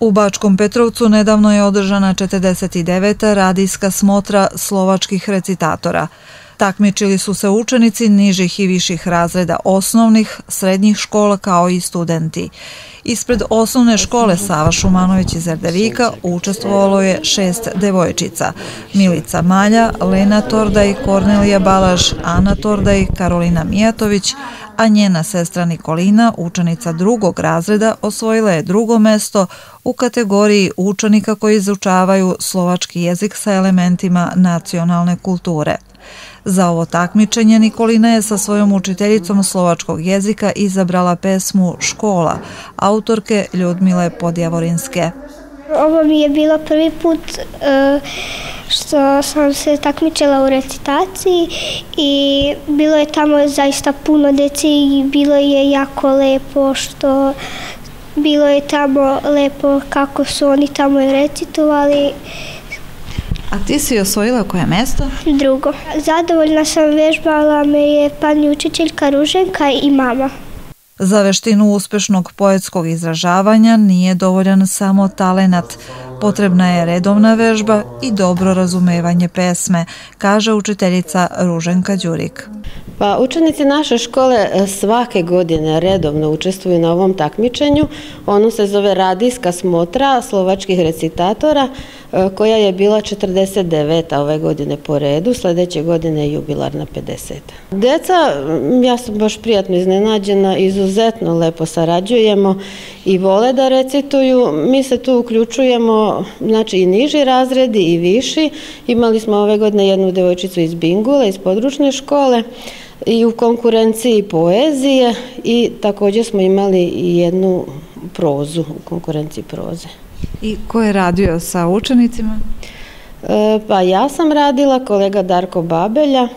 U Bačkom Petrovcu nedavno je održana 49. radijska smotra slovačkih recitatora. Takmičili su se učenici nižih i viših razreda osnovnih, srednjih škola kao i studenti. Ispred osnovne škole Sava Šumanović iz Erdevika učestvovalo je šest devojčica. Milica Malja, Lena Tordaj, Kornelija Balaž, Ana Tordaj, Karolina Mijatović, a njena sestra Nikolina, učenica drugog razreda, osvojila je drugo mesto u kategoriji učenika koji izučavaju slovački jezik sa elementima nacionalne kulture. Za ovo takmičenje Nikolina je sa svojom učiteljicom slovačkog jezika izabrala pesmu Škola, autorke Ljudmile Podjavorinske. Ovo mi je bilo prvi put uh, što sam se takmičila u recitaciji i bilo je tamo zaista puno dece i bilo je jako lepo što bilo je tamo lepo kako su oni tamo recitovali. A ti si osvojila koje mesto? Drugo. Zadovoljna sam vežbala me je pani učiteljka Ruženka i mama. Za veštinu uspešnog poetskog izražavanja nije dovoljan samo talenat, potrebna je redovna vežba i dobro razumevanje pesme, kaže učiteljica Ruženka Đurik. Pa učenici naše škole e, svake godine redovno učestvuju na ovom takmičenju. Ono se zove radijska smotra slovačkih recitatora koja je bila 49. ove godine po redu, sledeće godine je jubilarna 50. Deca, ja sam baš prijatno iznenađena, izuzetno lepo sarađujemo i vole da recituju. Mi se tu uključujemo, znači i niži razredi i viši. Imali smo ove godine jednu devojčicu iz Bingula, iz područne škole i u konkurenciji poezije i također smo imali i jednu prozu u konkurenciji proze. I ko je radio sa učenicima? E, pa ja sam radila, kolega Darko Babelja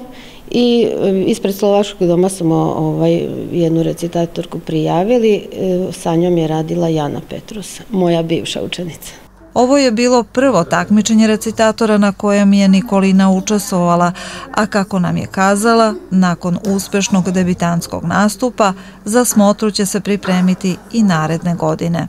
i e, ispred Slovačkog doma smo ovaj, jednu recitatorku prijavili, e, sa njom je radila Jana Petrus, moja bivša učenica. Ovo je bilo prvo takmičenje recitatora na kojem je Nikolina učestvovala, a kako nam je kazala, nakon uspešnog debitanskog nastupa, za smotru će se pripremiti i naredne godine.